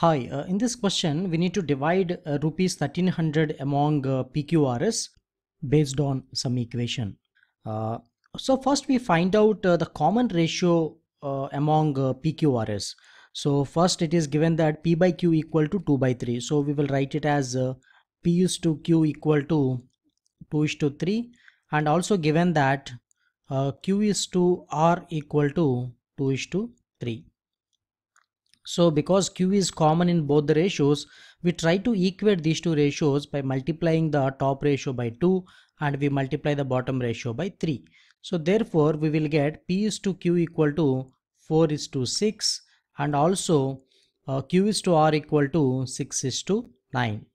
Hi, uh, in this question, we need to divide uh, rupees 1300 among uh, PQRS based on some equation. Uh, so first we find out uh, the common ratio uh, among PQRS. So first it is given that P by Q equal to 2 by 3. So we will write it as P is to Q equal to 2 is to 3 and also given that Q is to R equal to 2 is to 3. So because Q is common in both the ratios, we try to equate these two ratios by multiplying the top ratio by 2 and we multiply the bottom ratio by 3. So therefore we will get P is to Q equal to 4 is to 6 and also uh, Q is to R equal to 6 is to 9.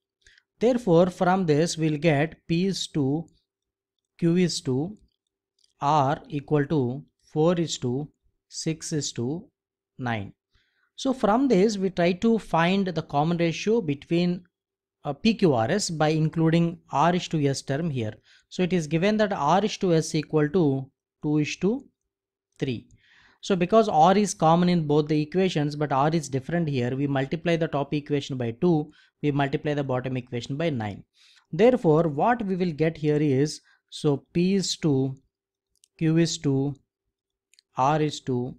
Therefore from this we'll get P is to Q is to R equal to 4 is to 6 is to 9. So from this we try to find the common ratio between uh, PQRS by including R is to S term here. So it is given that R is to S equal to 2 is to 3. So because R is common in both the equations but R is different here we multiply the top equation by 2 we multiply the bottom equation by 9. Therefore what we will get here is so P is to Q is to R is to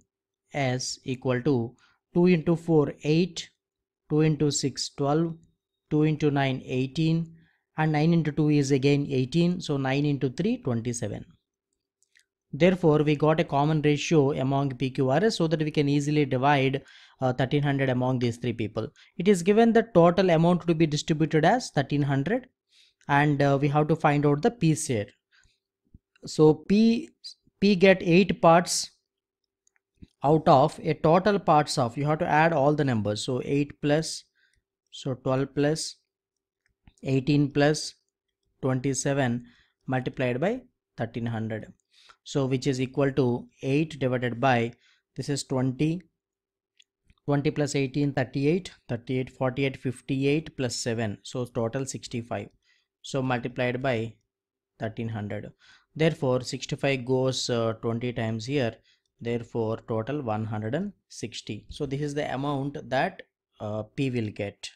S equal to 2 into 4 8 2 into 6 12 2 into 9 18 and 9 into 2 is again 18 so 9 into 3 27 therefore we got a common ratio among pqrs so that we can easily divide uh, 1300 among these three people. It is given the total amount to be distributed as 1300 and uh, we have to find out the p share. So p p get 8 parts out of a total parts of you have to add all the numbers. So 8 plus so 12 plus 18 plus 27 multiplied by 1300 so which is equal to 8 divided by this is 20 20 plus 18 38 38 48 58 plus 7 so total 65 so multiplied by 1300 therefore 65 goes uh, 20 times here therefore total 160 so this is the amount that uh, p will get